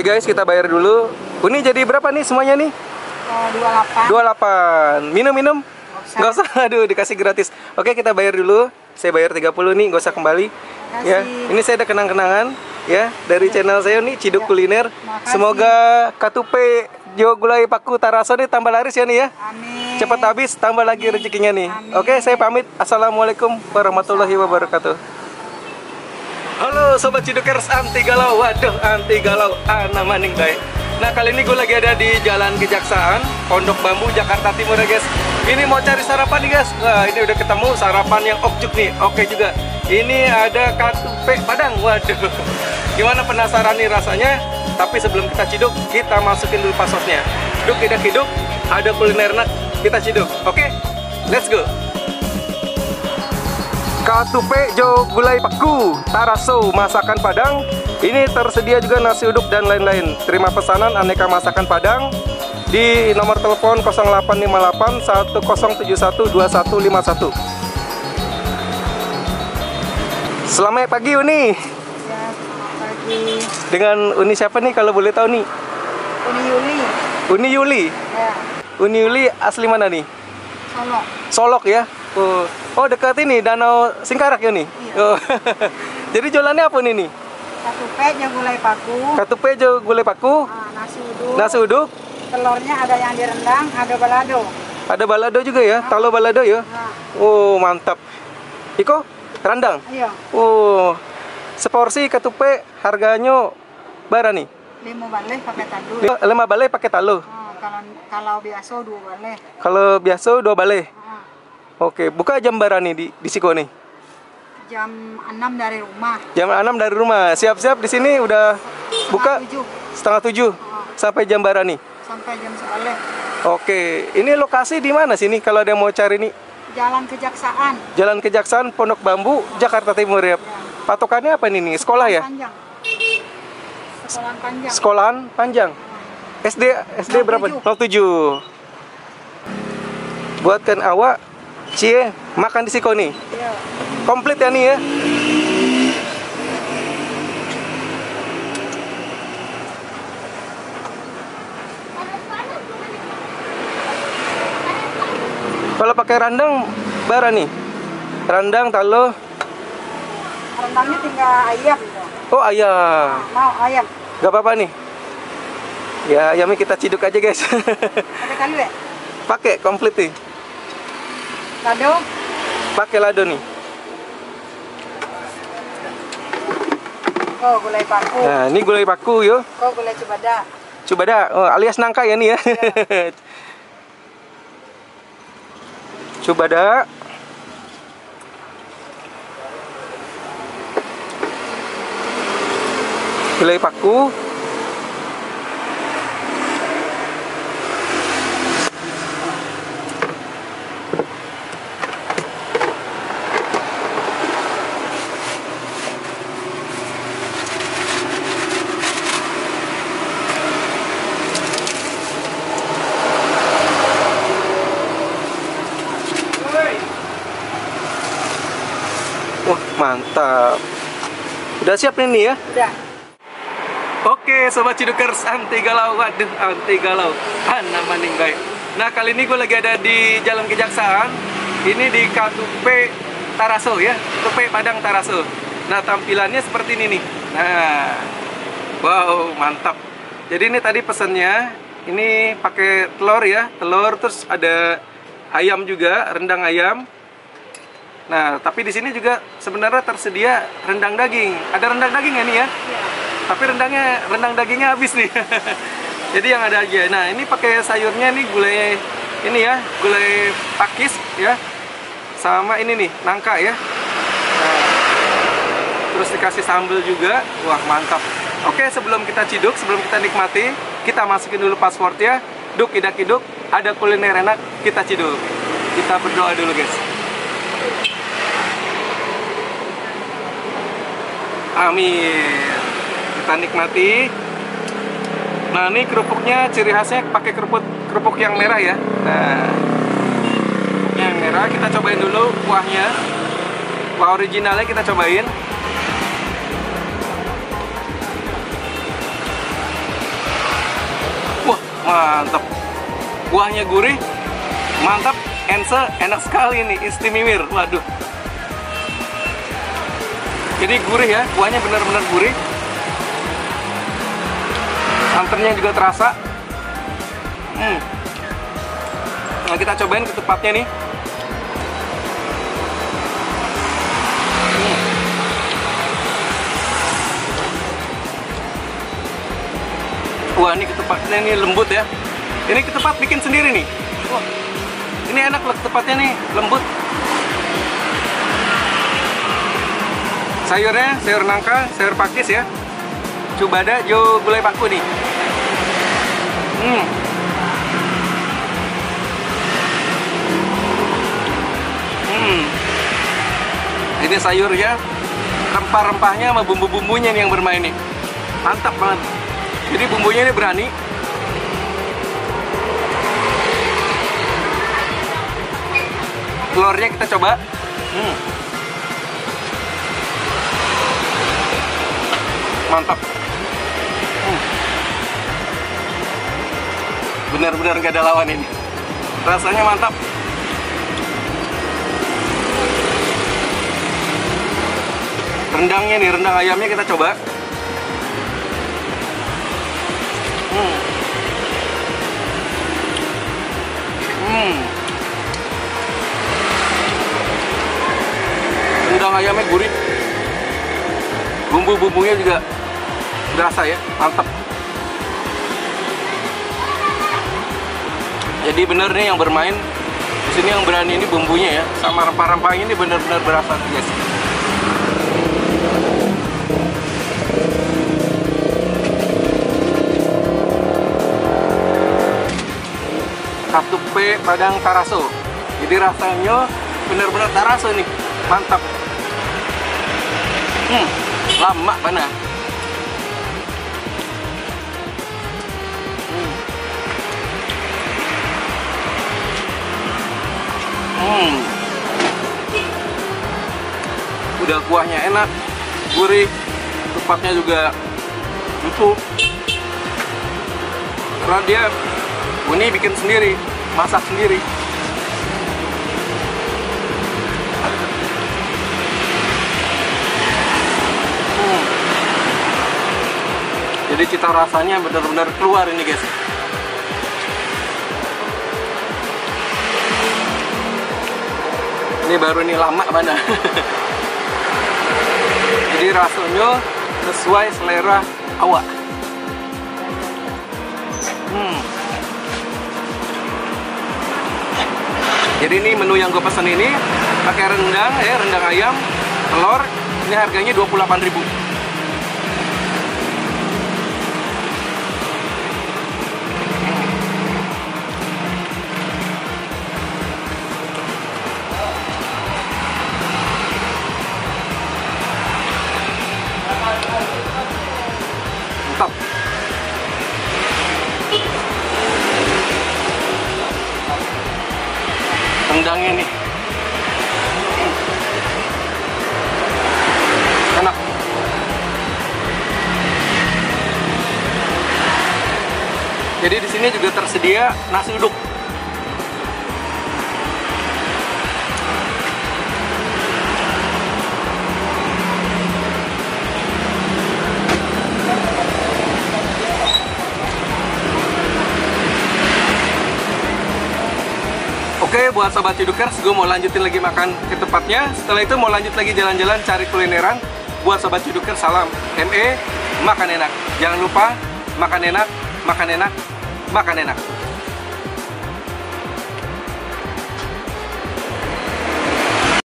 Oke guys, kita bayar dulu. Ini jadi berapa nih semuanya nih? Oh, 28. 28. Minum-minum? usah. Nggak usah, aduh dikasih gratis. Oke, kita bayar dulu. Saya bayar 30 nih, nggak usah kembali. Ya, Makasih. ini saya ada kenang-kenangan ya dari channel saya nih Ciduk Kuliner. Makasih. Semoga katupe Jo Gulai Paku Taraso nih tambah laris ya nih ya. Amin. Cepat habis, tambah lagi rezekinya nih. Amin. Oke, saya pamit. Assalamualaikum warahmatullahi wabarakatuh. Halo Sobat Cidukers anti galau. Waduh anti galau. Ana maning baik Nah kali ini gue lagi ada di Jalan Kejaksaan Pondok Bambu Jakarta Timur ya guys. Ini mau cari sarapan nih guys. Wah ini udah ketemu sarapan yang okjuk nih. Oke juga. Ini ada katupe padang. Waduh. Gimana penasaran nih rasanya? Tapi sebelum kita ciduk Kita masukin dulu pasosnya Duk tidak hidup Ada kuliner enak Kita ciduk. Oke Let's go Katupe Jo Gulai Paku Taraso Masakan Padang. Ini tersedia juga nasi uduk dan lain-lain. Terima pesanan aneka masakan Padang. Di nomor telepon 0858 1071 2151 Selamat pagi Uni. Ya, selamat pagi. Dengan Uni siapa nih kalau boleh tahu nih? Uni Yuli. Uni Yuli? Ya, Uni Yuli asli mana nih? Solo. Solok ya Oh, oh dekat ini Danau Singkarak ya nih Iya. oh. Jadi jualannya apa nih nih? Yang gulai paku. Katupe Jo Gulai Paku Ah, nasi uduk. Nasi uduk, Telurnya ada yang direndang, ada balado. ada balado juga ya, talo balado ya. Nah, Oh, mantap. Iko, randang. ayo. Oh, seporsi katupe harganya bara nih. Lima balai pakai tadu. Lima balai pakai talo. Ah, kalau kalau biasa dua balai. Kalau biasa dua balai. Oke, buka jam bara nih di di Siko nih. jam 6 dari rumah. Jam 6 dari rumah. Siap-siap di sini udah buka Setengah tujuh setengah tujuh sampai jam bara nih. sampai jam 11. Oke, ini lokasi di mana sini kalau ada yang mau cari nih? Jalan Kejaksaan. Jalan Kejaksaan, Pondok Bambu, Jakarta Timur ya. Patokannya apa ini nih? Sekolah ya? Panjang. Sekolah panjang. Sekolahan panjang. SD SD berapa? 07. Buatkan awak cie makan di siko nih. Iya. Komplit ya nih ya. Kalau pakai randang bara nih. Randang talo. Rendangnya tinggal ayam. Oh ayam. Mau ayam. Gak apa-apa nih. Ya, ayamnya kita ciduk aja guys. Ada kali ya? Pakai komplit nih. Lado. Pakai lado nih. Oh, gulai paku. Nah, ini gulai paku yo. Oh, gulai cibada. Coba dah, oh, alias nangka ya nih ya. Coba dah. Gulai paku. Wah, mantap. Udah siap nih nih ya? Udah. Oke, sobat Cidukers anti galau, waduh anti galau, Hana maning baik. Nah kali ini gue lagi ada di Jalan Kejaksaan, ini di Katupe Taraso ya, Katupe Padang Taraso. Nah tampilannya seperti ini nih. Nah, wow mantap. Jadi ini tadi pesannya, ini pakai telur ya, telur terus ada ayam juga, rendang ayam. Nah tapi di sini juga sebenarnya tersedia rendang daging. Ada rendang daging ya nih ya? Iya. tapi rendangnya rendang dagingnya habis nih. Jadi yang ada aja. Nah ini pakai sayurnya nih gulai ini ya gulai pakis ya. Sama ini nih nangka ya. Nah, terus dikasih sambal juga. Wah mantap. Oke sebelum kita ciduk sebelum kita nikmati kita masukin dulu passwordnya duk idak iduk. Ada kuliner enak kita ciduk. Kita berdoa dulu guys Amin. Kita nikmati. Nah, ini kerupuknya ciri khasnya pakai kerupuk kerupuk yang merah ya. Nah, yang merah kita cobain dulu kuahnya. Kuah originalnya kita cobain. Mantap. Kuahnya gurih, mantap. Ense enak sekali nih, istimimir. Waduh. Jadi gurih ya, kuahnya benar-benar gurih. Santannya juga terasa. Hmm. Nah, kita cobain ketupatnya nih. Hmm. Wah, ini ketupatnya nih lembut ya. Ini ketupat bikin sendiri nih. Wah, ini enak loh ketupatnya nih, lembut. Sayurnya, sayur nangka, sayur pakis ya. Cubada, jo gulai paku nih. Hmm. Hmm. Ini sayurnya, rempah-rempahnya sama bumbu-bumbunya nih yang bermain nih. Mantap banget. Jadi bumbunya ini berani. Telurnya kita coba. Hmm. Mantap. Benar-benar gak ada lawan ini. Rasanya mantap. Rendangnya nih, rendang ayamnya kita coba. Hmm. Hmm. Rendang ayamnya gurih. Bumbu-bumbunya juga berasa ya, mantap. Jadi bener nih yang bermain di sini yang berani ini bumbunya ya, sama rempah-rempahnya ini benar-benar berasa guys. K2P Padang Taraso. Jadi rasanya benar-benar Taraso nih, mantap. Hmm, lama mana? Hmm. Udah kuahnya enak, gurih, tepatnya juga empuk. Karena dia ini bikin sendiri, masak sendiri. Hmm. Jadi cita rasanya benar-benar keluar ini guys. Ini baru ini lama mana. Jadi rasanya sesuai selera awak. Hmm. Jadi ini menu yang gue pesen ini pakai rendang ya, rendang ayam, telur. Ini harganya 28.000. Mantap. Rendangnya nih. Jadi di sini juga tersedia nasi uduk. Oke, buat sobat Cidukers, gue mau lanjutin lagi makan ke tempatnya. Setelah itu mau lanjut lagi jalan-jalan cari kulineran. Buat sobat Cidukers, salam ME, makan enak. Jangan lupa makan enak, makan enak, makan enak.